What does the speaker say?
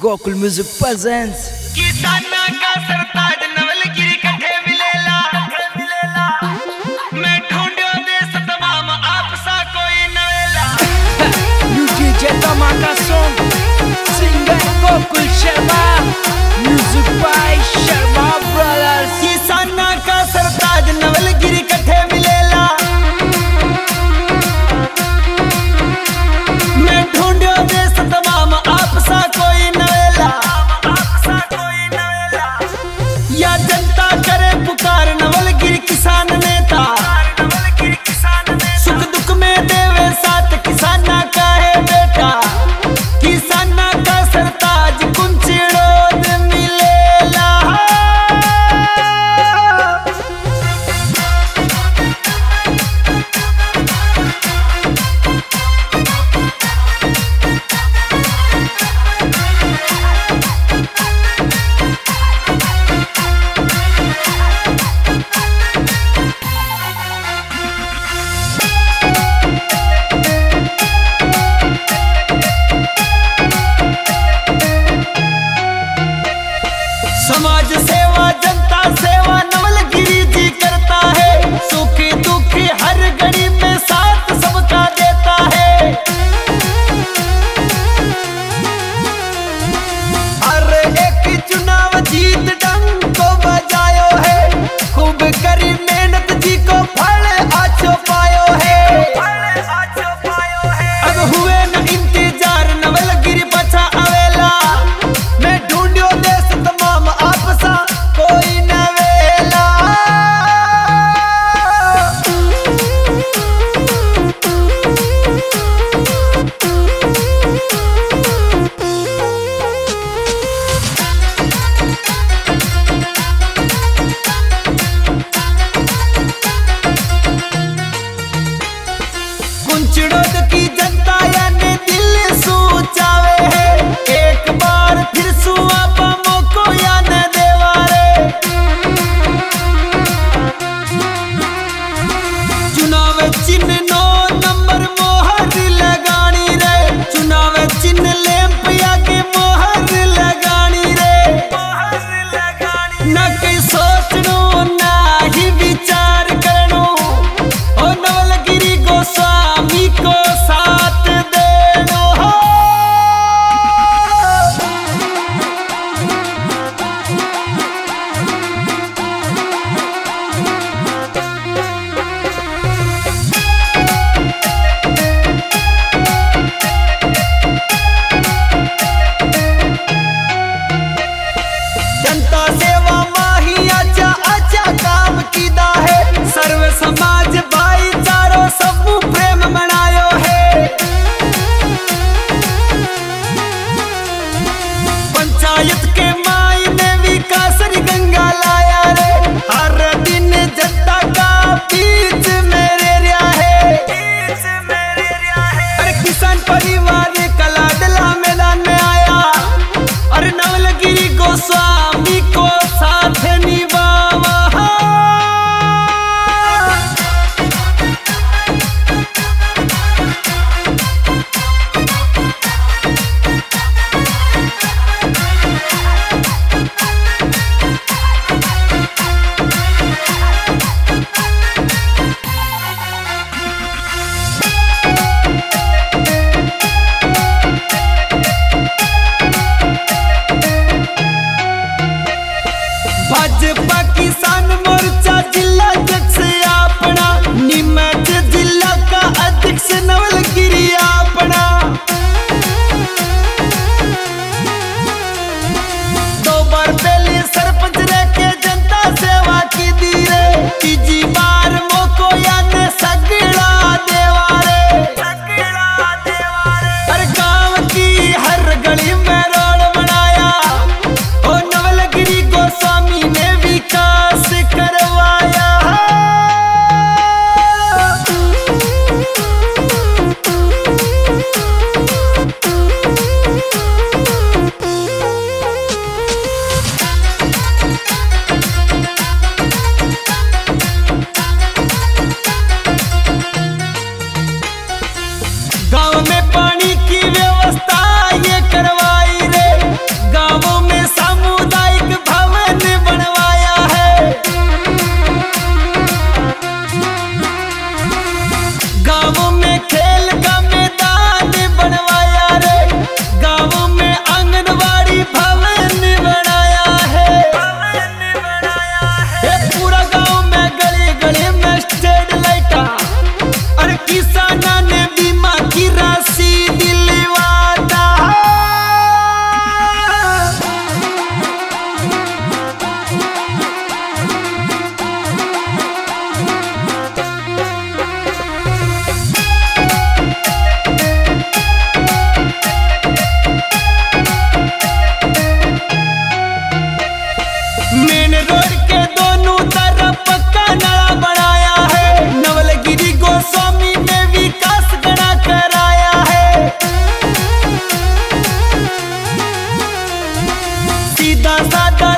Gokul music presents मेरी मेहनत जी को जिन साधा